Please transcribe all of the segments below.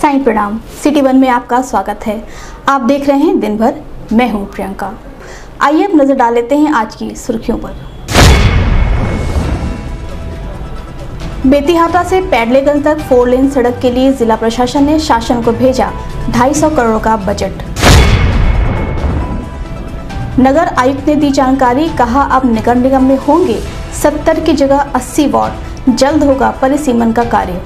साईं प्रणाम। City one में आपका स्वागत है। आप देख रहे हैं दिन भर मैं हूँ प्रियंका। आइए अब नज़र डाल लेते हैं आज की सुर्खियों पर। बेतिहाटा से पैडलेगंज तक फोर लेन सड़क के लिए जिला प्रशासन ने शासन को भेजा 250 करोड़ का बजट। नगर आयुक्त ने दी जानकारी, कहा अब नगर निगम में होंगे 70 की जगह 80 वार्ड, जल्द होगा परिसीमन का कार्य।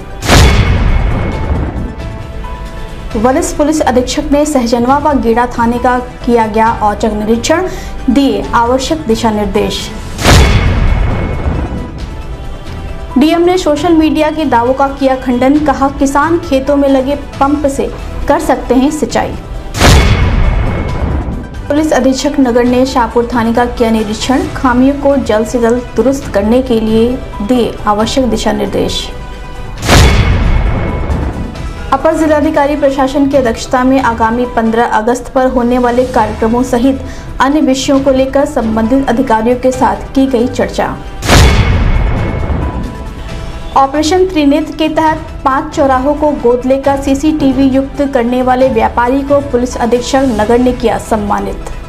वरिष्ठ पुलिस अधीक्षक ने सहजनवा व गीड़ा थाने का किया गया औचक निरीक्षण, दिए आवश्यक दिशा निर्देश। डीएम ने सोशल मीडिया के दावों का किया खंडन, कहा, किसान खेतों में लगे पंप से कर सकते हैं सिंचाई। पुलिस अधीक्षक नगर ने शाहपुर थाने का किया निरीक्षण, खामियों को जल्द से जल्द दुरुस्त करने के लिए दिए आवश्यक दिशा निर्देश। अपर जिलाधिकारी प्रशासन की अध्यक्षता में आगामी 15 अगस्त पर होने वाले कार्यक्रमों सहित अन्य विषयों को लेकर संबंधित अधिकारियों के साथ की गई चर्चा। ऑपरेशन त्रिनेत्र के तहत पाँच चौराहों को गोद लेकर सीसीटीवी युक्त करने वाले व्यापारी को पुलिस अधीक्षक नगर ने किया सम्मानित।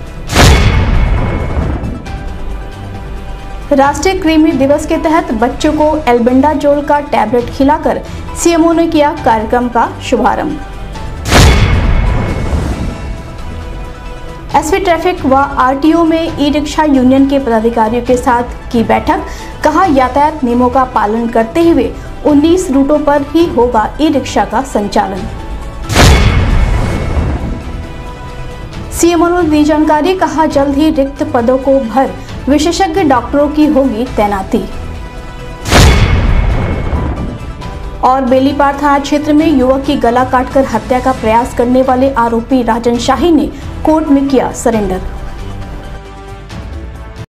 राष्ट्रीय कृमि दिवस के तहत बच्चों को एल्बेंडाजोल का टैबलेट खिलाकर सीएमओ ने किया कार्यक्रम का शुभारंभ। एसपी ट्रैफ़िक व आरटीओ में ई रिक्शा यूनियन के पदाधिकारियों के साथ की बैठक। कहा, यातायात नियमों का पालन करते हुए 19 रूटों पर ही होगा ई रिक्शा का संचालन। सीएमओ ने दी जानकारी, कहा, जल्द ही रिक्त पदों को भर विशेषज्ञ डॉक्टरों की होगी तैनाती। और बेलीपार थाना क्षेत्र में युवक की गला काटकर हत्या का प्रयास करने वाले आरोपी राजन शाही ने कोर्ट में किया सरेंडर।